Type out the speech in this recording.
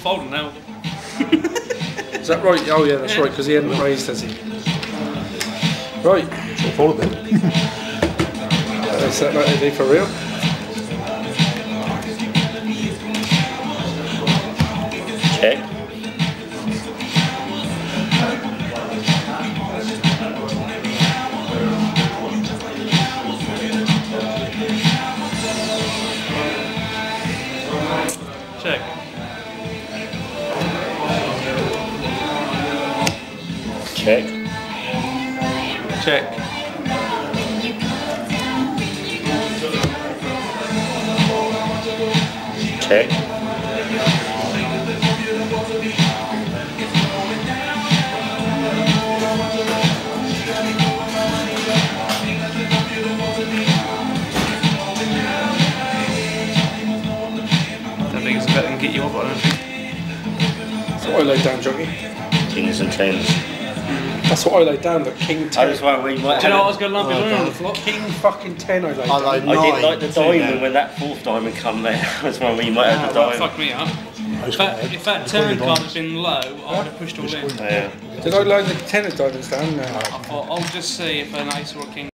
folding now. Is that right? Oh yeah, that's right, because he hadn't raised, has he? Right. Short fold a bit. Is that like they do for real? Check. Check. Think. That's what I laid down, Jockey. Kings and tens. That's what I laid down, the king 10. I ten. was wondering where you might Do you know what I was going to lump it on the floor? King fucking ten I laid I down. like I didn't like the diamond down. when that fourth diamond come there. I was wondering where you might have the Well, diamond. fuck me up. If that, scared. if that It's turn probably card nine. had been low, I would have pushed all in. Yeah. Did I lay the ten of diamonds down? No. I thought, I'll just see if an ace or a king